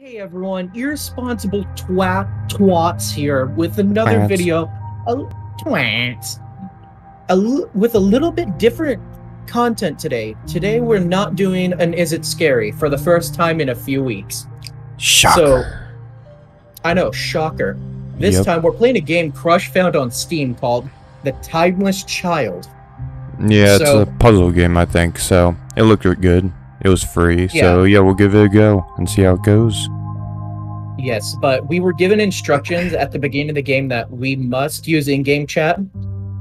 Hey everyone, irresponsible twat twats here with another Twats. video. A, twats. A, l- with a little bit different content today. Today we're not doing an Is It Scary for the first time in a few weeks. Shocker. I know, shocker. This Yep. time we're playing a game Krush found on Steam called The Timeless Child. yeah, it's a puzzle game, I think. So it looked good. It was free. Yeah. So yeah, we'll give it a go and see how it goes. Yes, but we were given instructions at the beginning of the game that we must use in-game chat.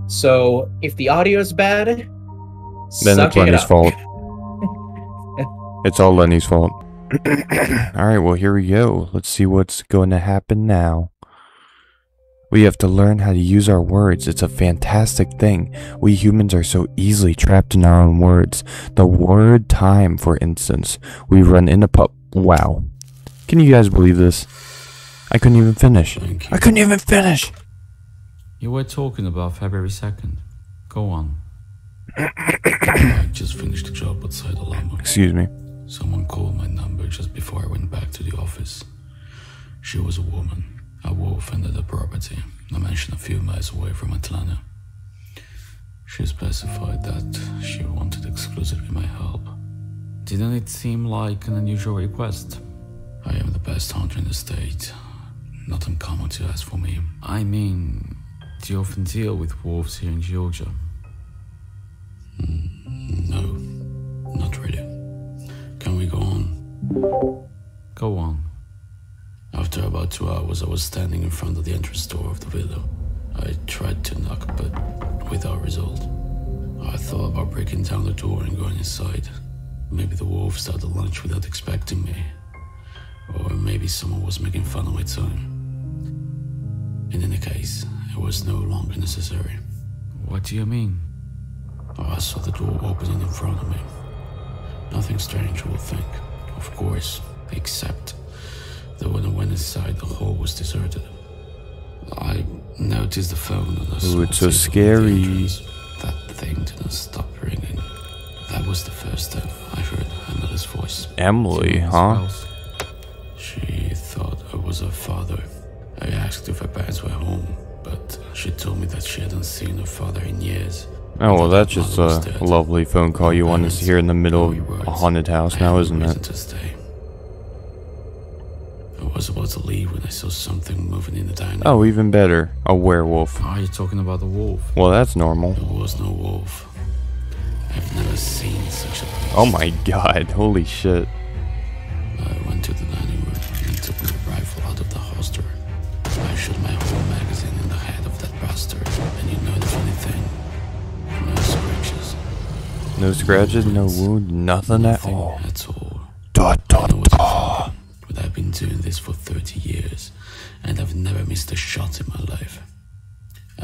So if the audio is bad, Then it's it Lenny's up. fault. It's all Lenny's fault. all right, well here we go. Let's see what's going to happen now. We have to learn how to use our words. It's a fantastic thing. We humans are so easily trapped in our own words. The word time, for instance. We run into pub. Wow. Can you guys believe this? I couldn't even finish. I couldn't even finish. You were talking about February 2nd. Go on. I just finished a job outside Alamo. Excuse me. Someone called my number just before I went back to the office. She was a woman, a wolf under the property, I mansion a few miles away from Atlanta. She specified that she wanted exclusively my help. Didn't it seem like an unusual request? I am the best hunter in the state. Not uncommon to ask for me. I mean, do you often deal with wolves here in Georgia? Mm, no, not really. Can we go on? Go on. After about two hours, I was standing in front of the entrance door of the villa. I tried to knock, but without result. I thought about breaking down the door and going inside. Maybe the wolf started lunch without expecting me. Or maybe someone was making fun of my time. In any case, it was no longer necessary. What do you mean? I saw the door opening in front of me. Nothing strange, you would think. Of course, except that when I went inside, the hall was deserted. I noticed the phone on the small it's so table at the scary. entrance. That thing didn't stop ringing. That was the first time I heard Emily's voice. Emily, huh? She thought I was her father. I asked if her parents were home, but she told me that she hadn't seen her father in years. Oh, well, that's just a dead. lovely phone call you wanted to hear in the middle of a haunted house now, isn't it? Was about to leave when I saw something moving in the dining Oh, even better. A werewolf. Are you talking about the wolf? Well, that's normal. There was no wolf. I've never seen such a beast. Oh my god, holy shit. I went to the dining room and took my rifle out of the holster. I shot my whole magazine in the head of that bastard. And you know the funny thing? No scratches. No scratches, no wound, nothing at all. at all. Been doing this for 30 years, and I've never missed a shot in my life.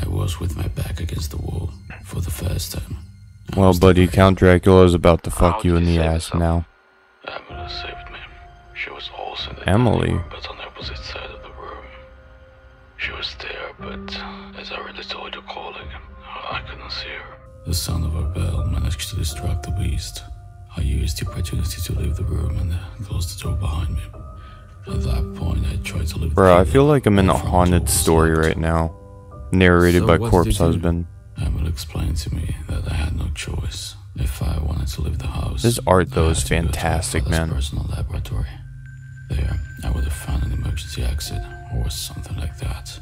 I was with my back against the wall for the first time. I Well, buddy, Count is about to fuck How you in the ass yourself? now. Emily saved me. She was also in the Emily. room, but on the opposite side of the room. She was there, but as I already told you calling, I couldn't see her. The sound of her bell managed to distract the beast. I used the opportunity to leave the room and close the door behind me. At that point, I tried to leave. Bro, I feel like I'm in a haunted story locked. right now. Narrated So by Corpse? Husband. Emily explained to me that I had no choice. If I wanted to leave the house, This art, though, I is had to go to my fantastic, man. Personal laboratory. There, I would have found an emergency exit or something like that.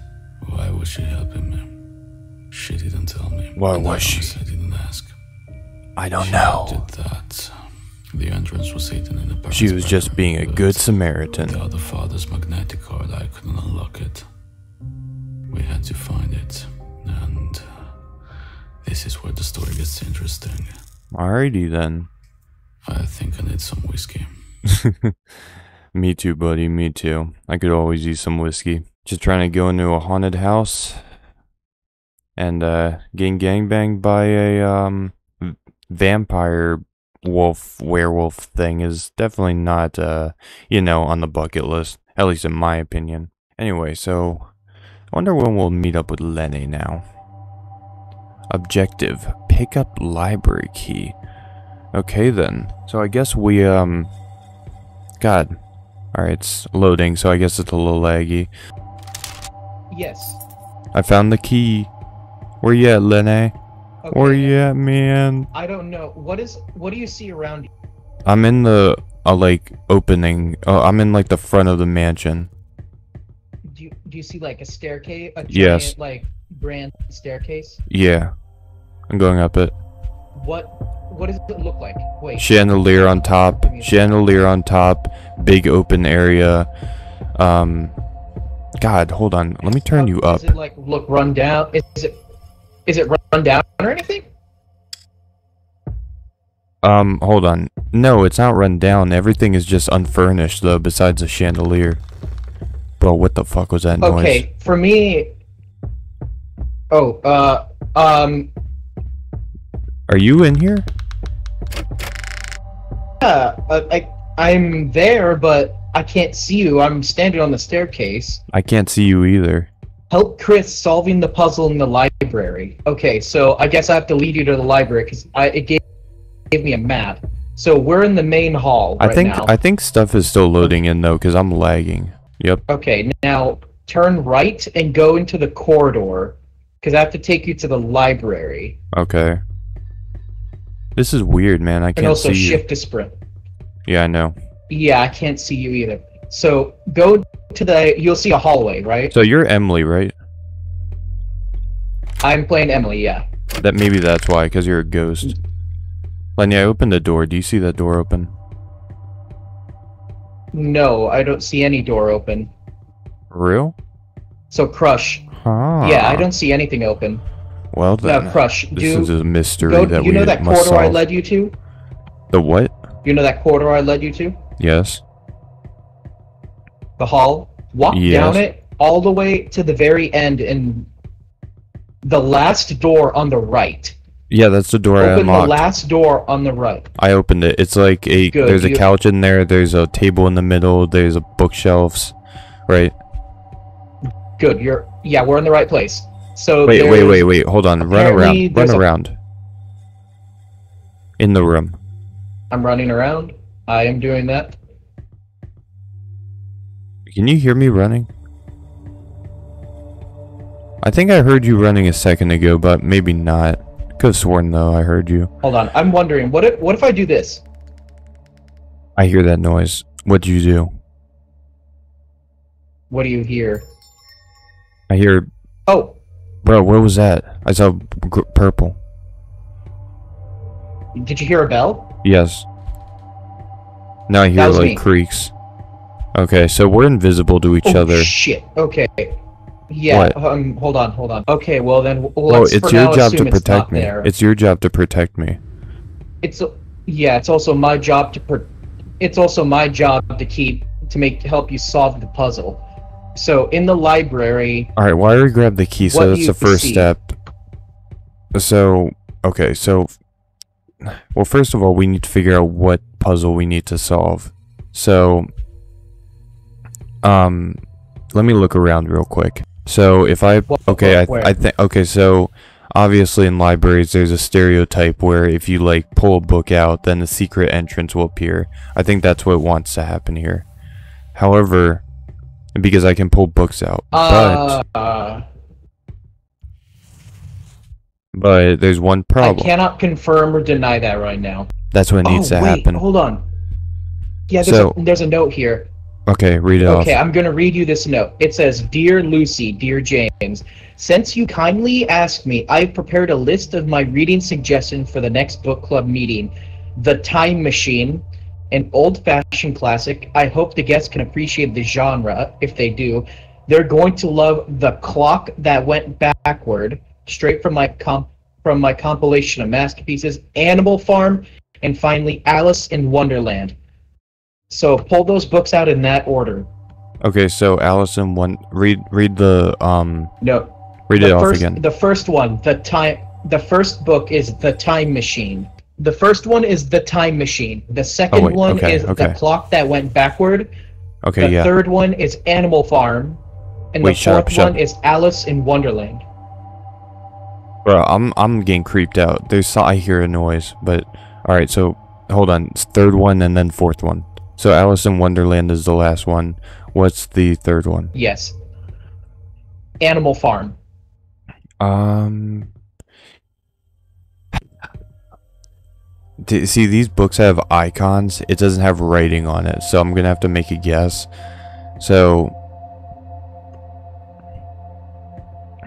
Why was she helping me? She didn't tell me. Why was she? honestly didn't ask. I don't She know. Did that. The entrance was hidden in the parents' She was just being a good Samaritan. Without the father's magnetic card, I couldn't unlock it. We had to find it, and this is where the story gets interesting. Alrighty then. I think I need some whiskey. Me too, buddy. Me too. I could always use some whiskey. Just trying to go into a haunted house and uh getting gangbanged by a um vampire wolf werewolf thing is definitely not uh you know on the bucket list at least in my opinion. Anyway, so I wonder when we'll meet up with Lenny now. Objective: pick up library key. Okay then. So I guess we um God, Alright, it's loading, so I guess it's a little laggy. Yes. I found the key. Where you at, Lene? Okay. Where you at, man? I don't know. What is what do you see around you? I'm in the, uh, like, opening. Oh, I'm in, like, the front of the mansion. Do you do you see like a staircase? A giant, Yes. like grand staircase? Yeah. I'm going up it. What what does it look like? Wait. Chandelier on top. Chandelier on top. Big open area. Um. God, hold on. Let me turn you up. Does it like look run down? Is it is it run down or anything? Um, hold on. No, it's not run down. Everything is just unfurnished, though, besides the chandelier. Bro, what the fuck was that noise? Okay, for me. Oh, uh, um, Are you in here? yeah, uh, I I'm there, but I can't see you. I'm standing on the staircase. I can't see you either. Help Chris solving the puzzle in the library. Okay, so I guess I have to lead you to the library because I it gave, gave me a map. So we're in the main hall right I think now. I think stuff is still loading in though, cause I'm lagging. Yep. Okay, now turn right and go into the corridor because I have to take you to the library Okay. This is weird, man. I can't also see you. shift to sprint. Yeah, I know. Yeah, I can't see you either. So go to the. You'll see a hallway, right? So you're Emily, right? I'm playing Emily. Yeah. That maybe that's why, cause you're a ghost. Lenny, I opened the door. Do you see that door open? No, I don't see any door open. Real? So Krush. Huh. Yeah, I don't see anything open. Well then, Now Krush, this do is a mystery go. that You we know that must corridor I led you to? The what? You know that corridor I led you to? Yes. The hall. Walk Yes. down it all the way to the very end and the last door on the right. Yeah, that's the door I Open the unlocked. last door on the right. I opened it. It's like a Good, there's a couch in there, there's a table in the middle, there's a bookshelves. Right. Good. You're yeah, we're in the right place. So Wait, wait, wait, wait. Hold on. Run around. Run there's a- around. In the room. I'm running around. I am doing that. Can you hear me running? I think I heard you running a second ago, but maybe not. Could have sworn though I heard you. Hold on. I'm wondering what if what if I do this? I hear that noise. What do you do? What do you hear? I hear, Oh, bro. What was that? I saw purple. did you hear a bell? Yes. Now I hear like me. creaks. Okay, so we're invisible to each oh, other. shit. Okay. Yeah. What? Um. Hold on. Hold on. Okay. Well then. Well, Well, let's it's your job to protect me. There. It's your job to protect me. It's yeah. It's also my job to. Per- it's also my job to keep to make to help you solve the puzzle. So in the library, All right, why do we grab the key? So that's the first step. So, okay, so well, first of all, we need to figure out what puzzle we need to solve. So, um, let me look around real quick. So, if I okay, I? I think okay, so obviously in libraries there's a stereotype where if you like pull a book out, then the secret entrance will appear. I think that's what wants to happen here. However, because I can pull books out, but uh, But there's one problem. I cannot confirm or deny that right now. That's what needs oh, to wait, happen. Hold on. Yeah, there's, So- a, there's a note here. Okay, read it Okay, off. I'm going to read you this note. It says, Dear Lucy, Dear James, since you kindly asked me, I've prepared a list of my reading suggestions for the next book club meeting. The Time Machine, an old fashioned classic. I hope the guests can appreciate the genre. If they do, they're going to love The Clock That Went Backward, straight from my comp- from my compilation of masterpieces, Animal Farm, and finally Alice in Wonderland. So pull those books out in that order. Okay, so Allison, one read read the um No, read the it off first, again. The first one, the time. The first book is the Time Machine. The first one is the Time Machine. The second Oh, wait, one okay, is okay. the clock that went backward. Okay, the yeah. third one is Animal Farm, and Wait, the shut up, fourth one up. is Alice in Wonderland. Bro, I'm I'm getting creeped out. There's I hear a noise, but all right. So hold on. It's third one and then fourth one. So Alice in Wonderland is the last one. What's the third one? Yes. Animal Farm. Um. See, these books have icons. It doesn't have writing on it, so I'm gonna have to make a guess. So,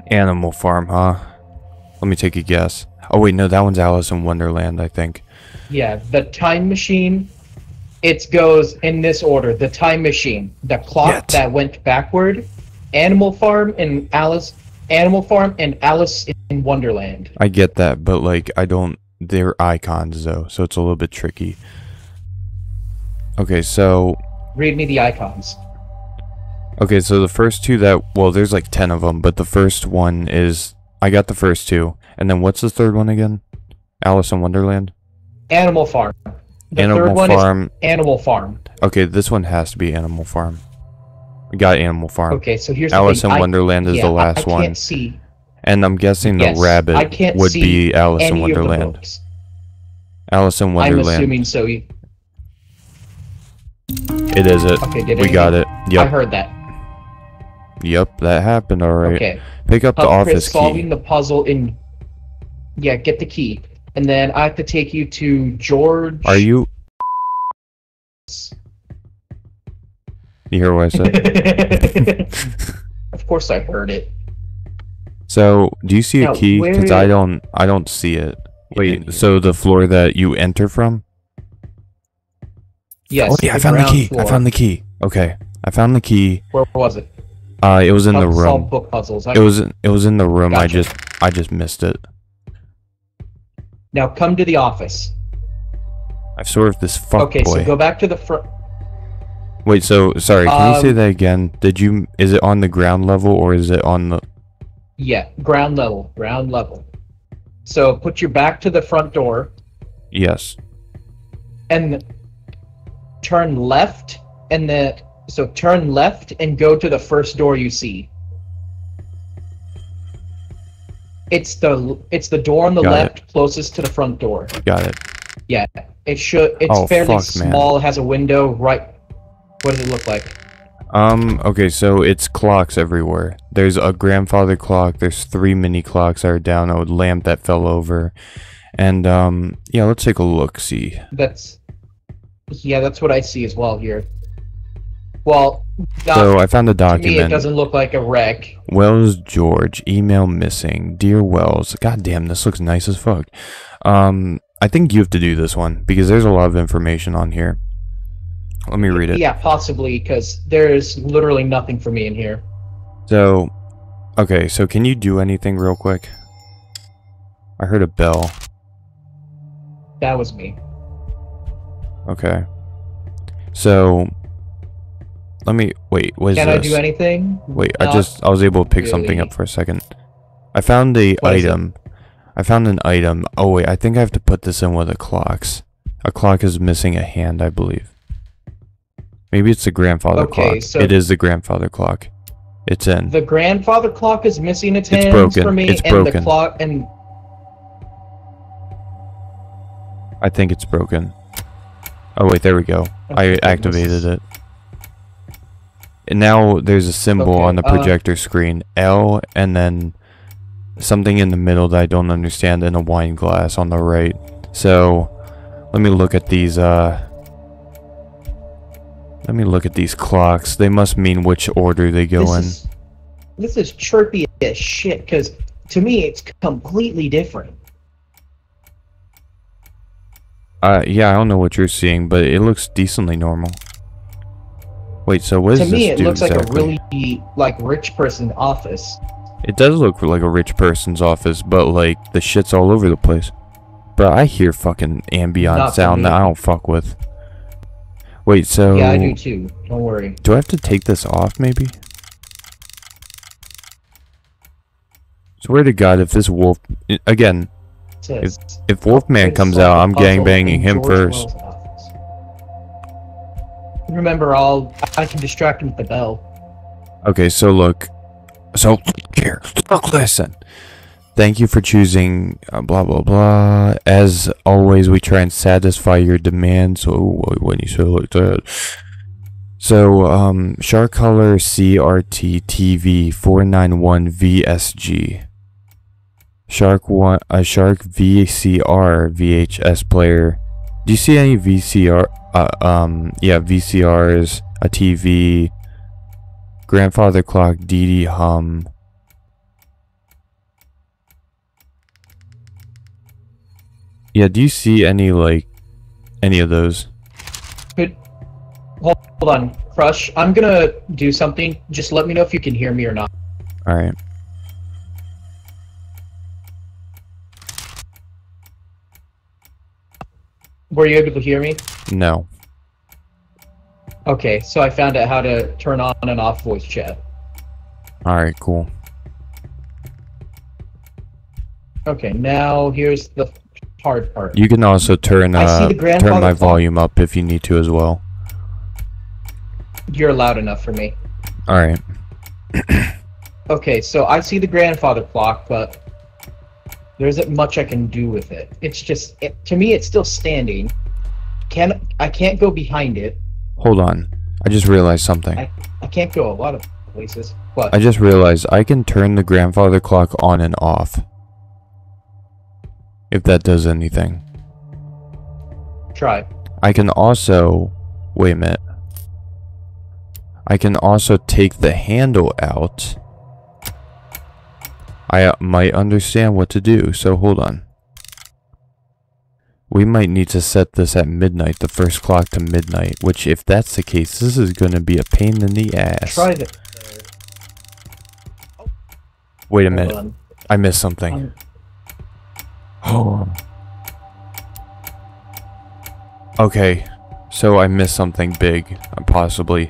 Animal Farm, huh? Let me take a guess. Oh wait, no, that one's Alice in Wonderland, I think. Yeah, the time machine. It goes in this order: the time machine, the clock Yet. that went backward, Animal Farm, and Alice. Animal Farm and Alice in Wonderland. I get that, but like, I don't. They're icons though, so it's a little bit tricky. Okay, so Read me the icons. Okay, so the first two that well, there's like ten of them, but the first one is I got the first two, and then what's the third one again? Alice in Wonderland, Animal Farm. The Animal third one Farm. is Animal Farm. Okay, this one has to be Animal Farm. I got Animal Farm. Okay, so here's the Alice in I- Wonderland is yeah, the last I, one, can't see and I'm guessing the Yes, I rabbit can't would be Alice in the Wonderland. Alice in Wonderland. I'm assuming so. You- It is it. Okay, did we got it. I Yep. heard that. Yep, that happened. All right. Okay. Pick up the office Chris solving key. the puzzle in. Yeah, get the key, and then I have to take you to George. Are you? You hear what I said? of course, I heard it. So, do you see a key? Because I don't. I don't see it. Wait. So the floor that you enter from? Yes. oh yeah, I found the key. I found the key. Okay, I found the key. Where was it? Uh, it was in the Help Solve room. book puzzles. I- It was. It was in the room. I just. I just missed it. Now come to the office. I've served this fuck okay, boy. so go back to the front. Wait. So sorry. Can you say Um, that again? Did you? Is it on the ground level or is it on the? Yeah, ground level. Ground level. So put your back to the front door Yes. and turn left, and then so turn left and go to the first door you see. It's the it's the door on the Got it. left closest to the front door. Got it. Yeah, it should. It's Oh, fairly fuck, man. small. Has a window right. What does it look like? Um. Okay. So it's clocks everywhere. There's a grandfather clock. There's three mini clocks that are down. A lamp that fell over. And um. Yeah. Let's take a look. See. That's yeah, that's what I see as well here. Well, So I found the me it document. doesn't look like a wreck. Wells George, email missing. Dear Wells, god damn, this looks nice as fuck. Um, I think you have to do this one because there's a lot of information on here. Let me read it. Yeah, possibly because there's literally nothing for me in here. So, okay, so can you do anything real quick? I heard a bell. That was me. Okay. So, let me wait. What is Can this? I do anything? Wait, I just I was able to pick something up for a second. I found the What item. I found an item. Oh wait, I think I have to put this in with the clocks. A clock is missing a hand, I believe. Maybe it's the grandfather Okay, clock. so- it is the grandfather clock. It's in. The grandfather clock is missing its It's broken. for me, It's and the clock and I think it's broken. Oh wait, there we go. I oh, activated this is- it. And now there's a symbol Okay, on the uh, projector screen. L and then something in the middle that I don't understand and a wine glass on the right. So let me look at these uh let me look at these clocks. They must mean which order they go this in. is this is chirpy as shit because to me it's completely different. Uh yeah, I don't know what you're seeing, but it looks decently normal. Wait, so what to does me, it looks exactly? like a really like rich person's office. It does look like a rich person's office, but like the shit's all over the place. Bro, I hear fucking ambient Not sound that. I don't fuck with. Wait, so Yeah, I do too. Don't worry. do I have to take this off maybe? Swear to God, if this wolf again, says, if Wolfman "Please comes out, I'm puzzle gangbanging him first. Wells' office." Remember, I'll I can distract him with the bell. Okay, so look, so here, look, listen. Thank you for choosing uh, blah blah blah. As always, we try and satisfy your demands. So when you say like that. So, um, Shark Color CRT TV 491 VSG. Shark one, a Shark VCR VHS player. Do you see any VCR? Uh, um, yeah, VCRs, a TV, grandfather clock, DD hum. Yeah, do you see any like any of those? Hold, on, Krush. I'm gonna do something. Just let me know if you can hear me or not. All Were you able to hear me? No. Okay, so I found out how to turn on and off voice chat. All right, cool. Okay, now here's the hard part. You can also turn uh turn my volume up if you need to as well. You're loud enough for me. All right. Okay, so I see the grandfather clock, but there isn't much I can do with it. It's just it, to me, it's still standing. Can I can't go behind it. Hold on. I just realized something. I, I can't go a lot of places. What? I just realized I can turn the grandfather clock on and off. If that does anything. Try. I can also wait a minute. I can also take the handle out. I might understand what to do, so hold on. We might need to set this at midnight, the first clock to midnight, which if that's the case, this is going to be a pain in the ass. Try that. Wait a Hold minute, on. I missed something. Oh. okay, so I missed something big, possibly.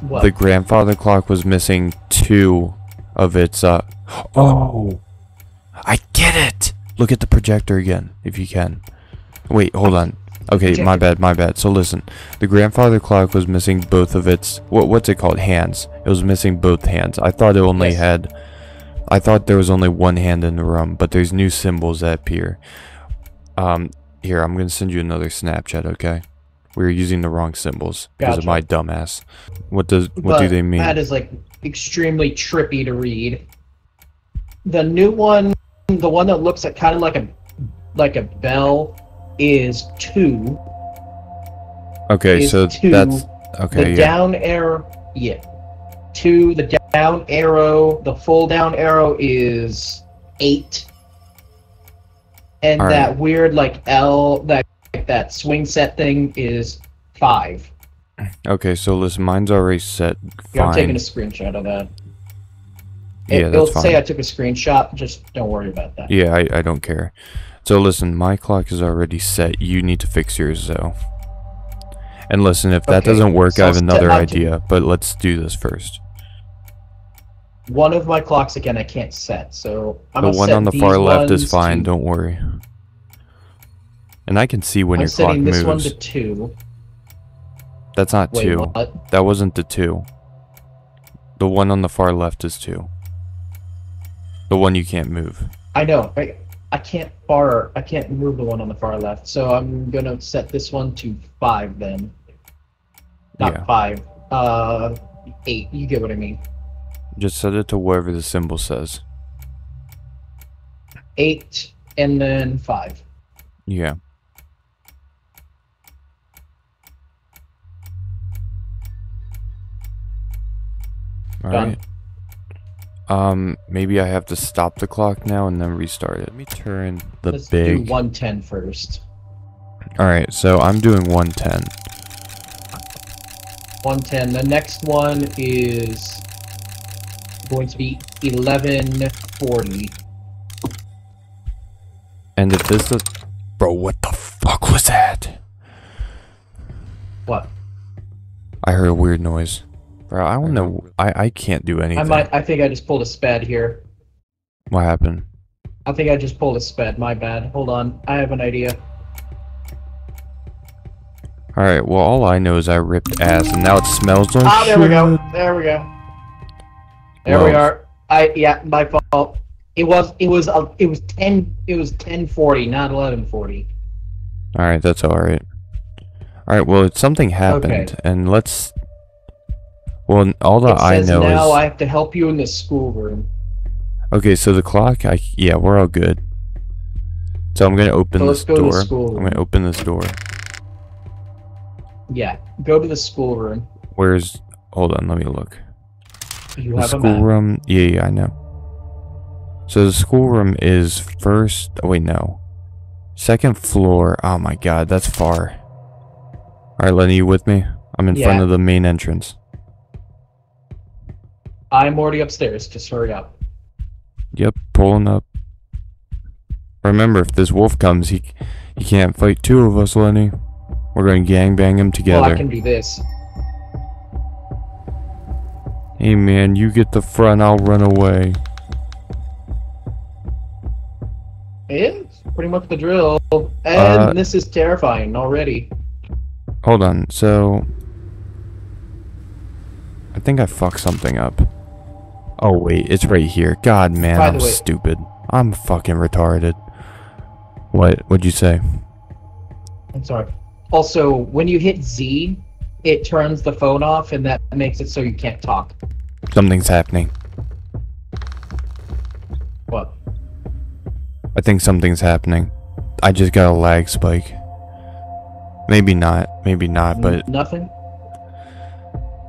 What? The grandfather clock was missing two of its, uh... Oh! I get it! Look at the projector again, if you can. Wait, hold on. Okay, my bad, my bad. So listen, the grandfather clock was missing both of its... What, what's it called? Hands. It was missing both hands. I thought it only Yes. had... I thought there was only one hand in the room, but there's new symbols that appear. Um, here, I'm gonna send you another Snapchat, okay? We were using the wrong symbols because of my dumbass. What does what do they mean? That is like extremely trippy to read. The new one, the one that looks like kind of like a like a bell, is two. Okay, is so two. that's the okay. Yeah. down arrow, yeah, two. The down arrow, the full down arrow is eight, and All that right. weird like L that that swing set thing is five. Okay, so listen, mine's already set. Yeah, I'm taking a screenshot of that. Yeah, that's It, will that's say I took a screenshot. Just don't worry about that. Yeah, I, I don't care. So listen, my clock is already set. You need to fix yours though. And listen, if that Okay, doesn't work, so I have another idea. But let's do this first. One of my clocks again I can't set, so I'm the one on the far left is fine. to- Don't worry. And I can see when I'm your clock setting this one to two. That's not Wait, two. what? That wasn't the two. The one on the far left is two. The one you can't move. I know. I, I can't far. I can't move the one on the far left, so I'm gonna set this one to five then. Not Yeah. five. Uh, eight. You get what I mean. Just set it to wherever the symbol says. Eight and then five. Yeah. Done. Alright. Um, maybe I have to stop the clock now and then restart it. Let me turn the Let's big. do 110 first. Alright, so I'm doing 110. 110. The next one is going to be 1140. And if this is. Bro, what the fuck was that? What? I heard a weird noise. Bro, I don't know. I, I can't do anything. I might. I think I just pulled a sped here. What happened? I think I just pulled a sped. My bad. Hold on. I have an idea. Alright, well, all I know is I ripped ass and now it smells like Ah, there we go. There we go. There we are. I yeah, my fault. It was it was uh, it was ten it was ten forty, not eleven forty. Alright, that's alright. Alright, well, something happened, Okay. and let's. Well, all that I know now is. I have to help you in the schoolroom. Okay, so the clock, I. Yeah, we're all good. So I'm gonna open So this let's go door. I'm gonna open this door. Yeah, go to the schoolroom. Where's. Hold on, let me look. You The have a map. schoolroom. Yeah, yeah, I know. So the schoolroom is first. Oh, wait, no. Second floor. Oh my god, that's far. Alright, Lenny, you with me? I'm in front of the main entrance. I'm already upstairs. Just hurry up. Yep, pulling up. Remember, if this wolf comes, he he can't fight two of us, Lenny. We're gonna gangbang him Well, together. I can do this. Hey man, you get the front, I'll run away. It's pretty much the drill. And Uh, this is terrifying already. Hold on, so I think I fucked something up. Oh wait, it's right here. God man, By I'm stupid. I'm fucking retarded. What what'd you say? I'm sorry. Also, when you hit Z, it turns the phone off, and that makes it so you can't talk. Something's happening. What? I think something's happening. I just got a lag spike. Maybe not, maybe not, but nothing.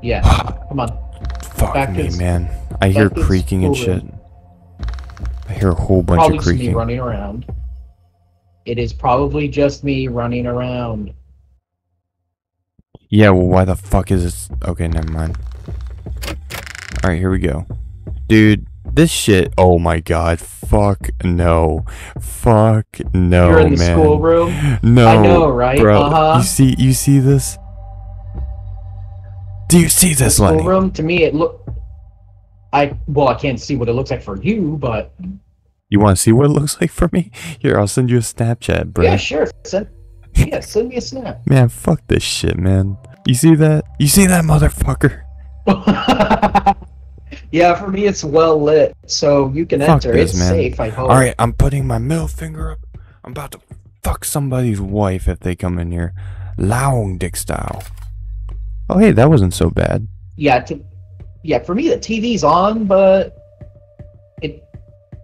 Yeah. Come on. Fuck Back me, man. I hear creaking and shit. I hear a whole bunch Probably of just me creaking. running around. It is probably just me running around. Yeah, well, why the fuck is this? Okay, never mind. Alright, here we go. Dude, this shit. Oh my god. Fuck no. Fuck no, You're in the man. schoolroom. No. I know, right? Bro, Uh-huh. you see, you see this? Do you see this, Lenny? schoolroom. To me, it look. I well, I can't see what it looks like for you, but You want to see what it looks like for me? Here, I'll send you a Snapchat, bro. yeah, sure. Send, yeah, send me a snap. Man, fuck this shit, man. You see that? You see that motherfucker? yeah, for me it's well lit, so you can Fuck enter. this, it's man. safe, I hope. Alright, I'm putting my middle finger up. I'm about to fuck somebody's wife if they come in here. Long dick style. Oh, hey, that wasn't so bad. Yeah, to, yeah. For me, the TV's on, but it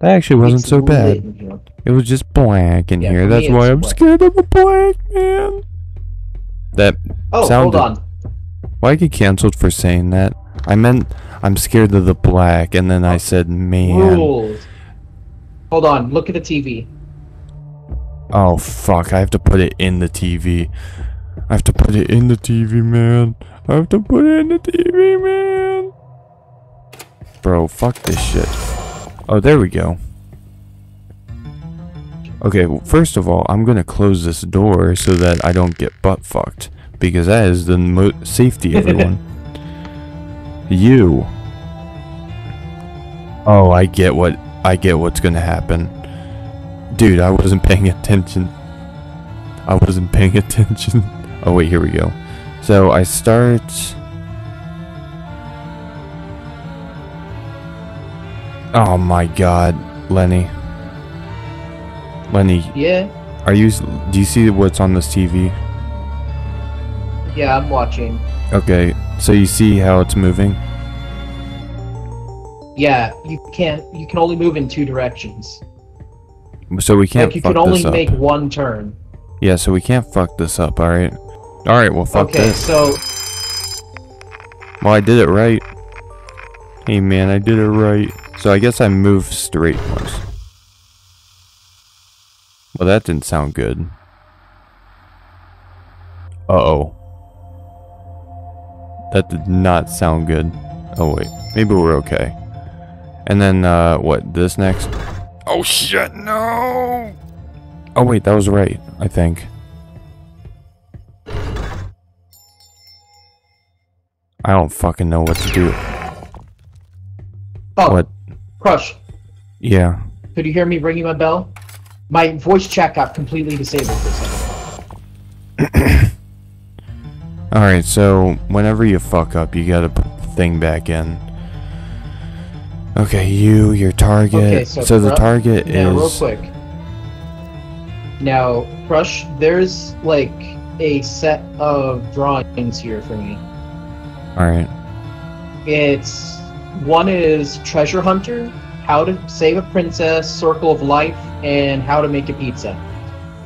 That actually wasn't so lit bad. It was just black in Yeah, here. That's why I'm black. scared of a black man. That Oh, Sounded- hold on. why I get canceled for saying that? I meant I'm scared of the black, and then I oh, said man. Rules. Hold on. Look at the TV. Oh fuck! I have to put it in the TV. I have to put it in the TV, man. I have to put it in the TV, man. Bro, fuck this shit. Oh, there we go. Okay, well, first of all, I'm gonna close this door so that I don't get butt fucked because that is the mo- safety, everyone. you. Oh, I get what I get what's gonna happen. Dude, I wasn't paying attention. I wasn't paying attention. Oh wait, here we go. So I start. Oh my god, Lenny. Lenny, Yeah. are you? Do you see what's on this TV? Yeah, I'm watching. Okay, so you see how it's moving? Yeah, you can't. You can only move in two directions. So we can't like you can only make one turn. Yeah, so we can't fuck this up. All right. All right. Well, fuck okay, this. Okay, so Well, I did it right. Hey man, I did it right. So I guess I move straight once. Well, that didn't sound good. Uh-oh. That did not sound good. Oh wait, maybe we're okay. And then, uh, what, this next? Oh shit, no! Oh wait, that was right, I think. I don't fucking know what to do. oh, What? Krush. Yeah. Could you hear me ringing my bell? My voice chat got completely disabled for a second. Alright, so whenever you fuck up, you gotta put the thing back in. Okay, you, your target. Okay, so, so the target Now, real is. quick. Now, Krush, there's like a set of drawings here for me. Alright. It's one is Treasure Hunter, How to Save a Princess, Circle of Life, and How to Make a Pizza.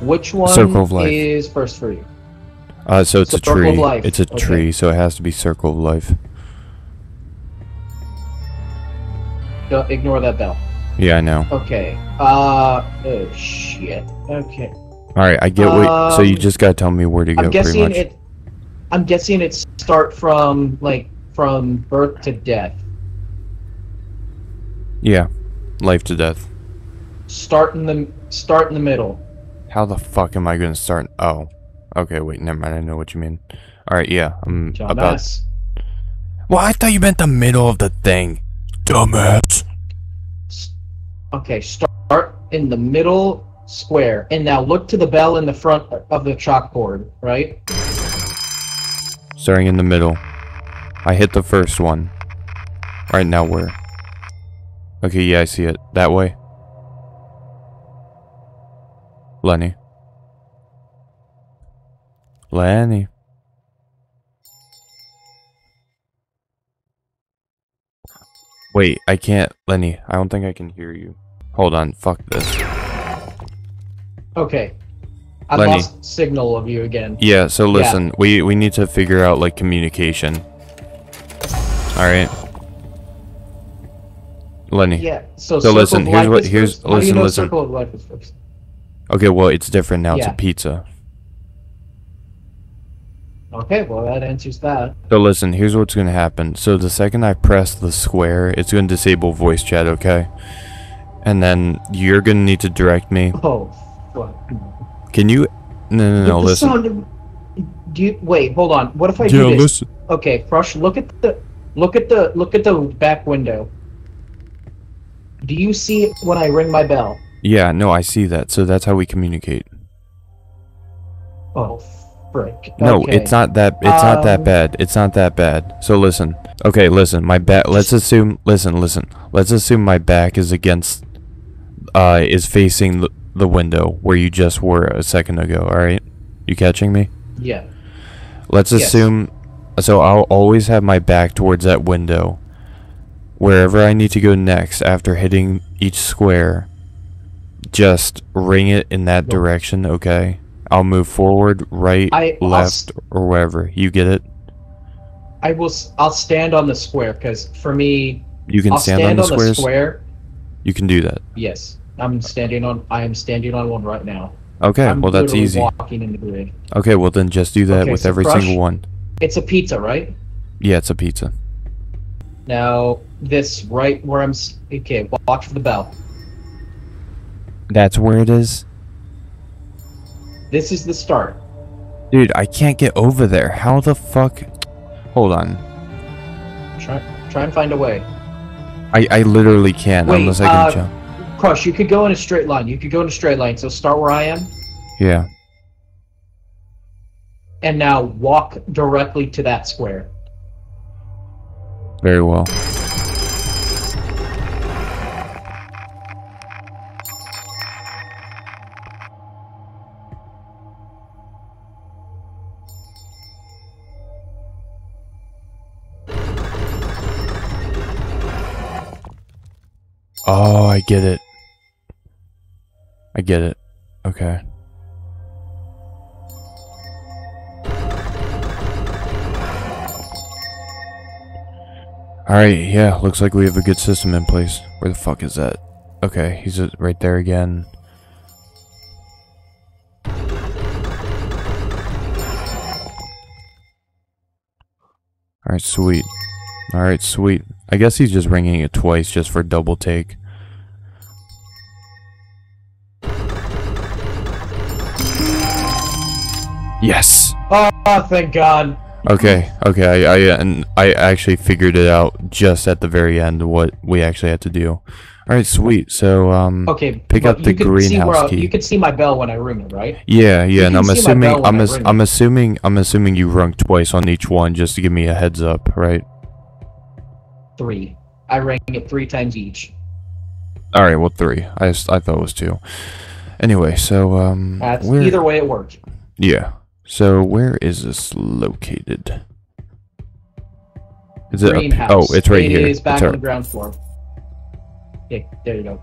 Which one Circle of Life. is first for you? Uh, so it's a Circle of tree. Life, It's a okay. tree, so it has to be Circle of Life. Don't ignore that bell. Yeah, I know. Okay. Uh. Oh shit. Okay. Alright, I get what. So you Um, just gotta tell me where to go, I'm pretty guessing much. it. I'm guessing it start from like from birth to death. Yeah. Life to death. Start in the start in the middle. How the fuck am I gonna start? Oh. Okay, wait, never mind. I know what you mean. Alright, yeah. I'm about. Dumbass. Well, I thought you meant the middle of the thing. Dumbass. Okay, start in the middle square, and now look to the bell in the front of the chalkboard. Right. Starting in the middle. I hit the first one. Alright, now where? Okay, yeah, I see it. That way. Lenny. Lenny. Wait, I can't. Lenny, I don't think I can hear you. Hold on, fuck this. Okay. I Lenny. lost signal of you again. Yeah, so listen, we we need to figure out like communication. All right. Lenny. Yeah. So, So listen, here's what. here's- first? How you listen, know listen. Circle of Life is first? Okay, well, it's different now. It's a pizza. Okay, well that answers that. So listen, here's what's gonna happen. So the second I press the square, it's gonna disable voice chat, okay? And then you're gonna need to direct me. Oh, fuck. Can you? No, no, no. Listen. of- Do you wait? Hold on. What if I Yeah, do this? listen. Okay, Krush. Look at the look at the look at the back window. Do you see it when I ring my bell? Yeah, no, I see that. So that's how we communicate. Oh, frick. No, Okay. it's not that. It's not that Um, bad. It's not that bad. So listen. Okay, listen. My back. Let's assume. Listen, listen. Let's assume my back is against. Uh, is facing the, the window where you just were a second ago. All right. You catching me? Yeah. Let's Yes. assume. So I'll always have my back towards that window. Wherever I need to go next after hitting each square, just ring it in that direction. Okay. I'll move forward, right, I- left, or wherever. You get it? I will. I'll stand on the square because for me, You can stand, stand on the squares. square. You can do that. Yes, I'm standing on. I am standing on one right now. Okay, I'm well that's easy. Walking in the grid. Okay, well then just do that Okay, with so every Krush- single one. It's a pizza, right? Yeah, it's a pizza. Now this right where I'm. Okay, watch for the bell. That's where it is? This is the start. Dude, I can't get over there. How the fuck? Hold on. Try, try and find a way. I, I literally can't Wait, unless I can uh, jump. Krush, you could go in a straight line. You could go in a straight line. So start where I am, Yeah. and now walk directly to that square. Very well. Oh, I get it. I get it. Okay. Alright, yeah, looks like we have a good system in place. Where the fuck is that? Okay, he's right there again. Alright, sweet. Alright, sweet. I guess he's just ringing it twice just for double take. Yes! Oh, thank God. Okay, okay, I, I and I actually figured it out just at the very end what we actually had to do. All right, sweet. So um, Okay. Pick up the greenhouse I- key. You could see my bell when I ring it, right? yeah, yeah, and I'm assuming I'm I ass- I'm assuming I'm assuming you rung twice on each one just to give me a heads up, right? Three. I rang it three times each. All right, well three. I I thought it was two. Anyway, so um, That's either way it worked. Yeah. So where is this located? Is it? Up, Greenhouse. oh, it's right It It's back It's on the ground floor. Yeah, there you go.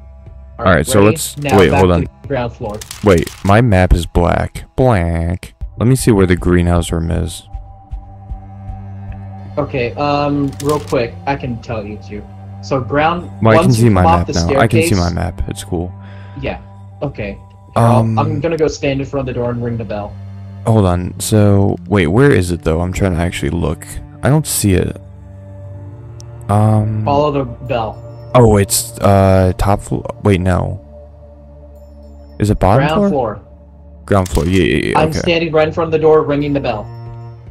All right, so let's- now wait, hold on. Ground floor. Wait, my map is black. Black. Let me see where the greenhouse room is. Okay, um, real quick, I can tell you too. So ground. Well, I can see my map now. I can see my map. It's cool. Yeah. Okay. Um, I'm gonna go stand in front of the door and ring the bell. Hold on. So wait, where is it though? I'm trying to actually look. I don't see it. Um. Follow the bell. Oh, it's uh top floor. Wait, no. Is it bottom Ground floor? floor. Ground floor. Yeah, yeah, yeah. I'm Okay. standing right in front of the door, ringing the bell.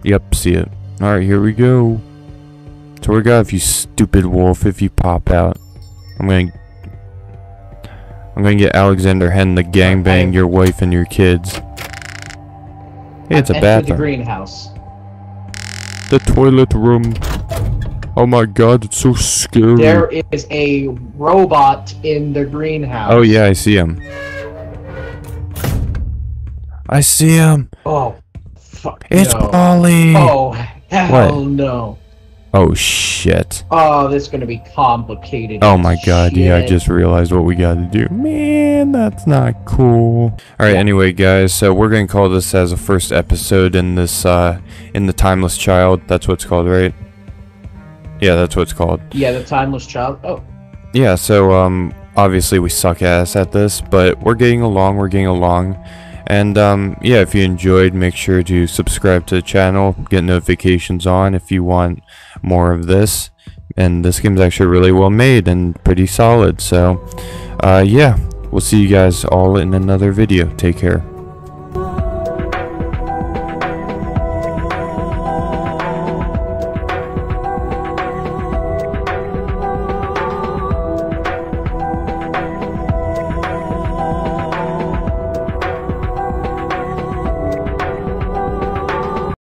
Yep, see it. Alright, here we go. So we got if you stupid wolf, if you pop out. I'm gonna I'm gonna get Alexander Hen the gangbang your wife and your kids. Hey, it's a I've entered The bathroom. greenhouse. The toilet room. Oh my god, it's so scary. There is a robot in the greenhouse. Oh yeah, I see him. I see him. Oh, fuck. It's no. Polly. Oh, hell no. Oh shit. Oh, this is gonna be complicated. Oh my god, yeah, I just realized what we gotta do. Man, that's not cool. Alright, anyway guys, so we're gonna call this as a first episode in this uh in the Timeless Child. That's what it's called, right? Yeah, that's what it's called. Yeah, the timeless child. Oh, Yeah, so um obviously we suck ass at this, but we're getting along, we're getting along. And um yeah, if you enjoyed, make sure to subscribe to the channel, get notifications on if you want more of this. And this game's actually really well made and pretty solid. So uh yeah, we'll see you guys all in another video. Take care.